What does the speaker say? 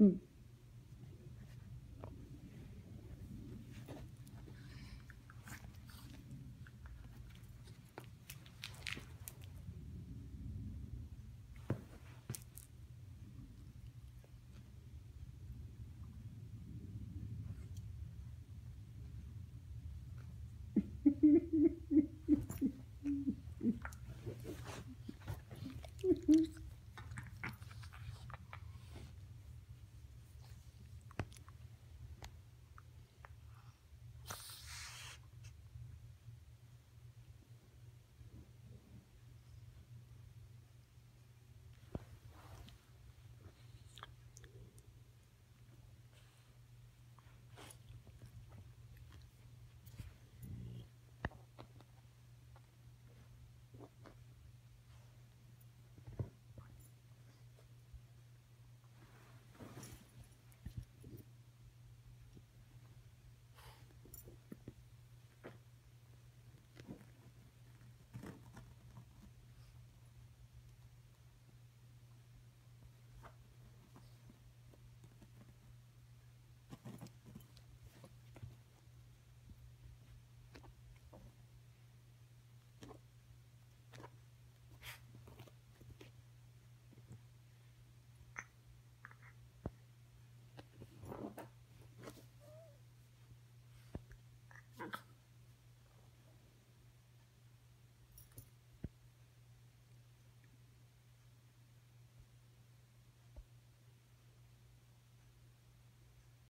Mm.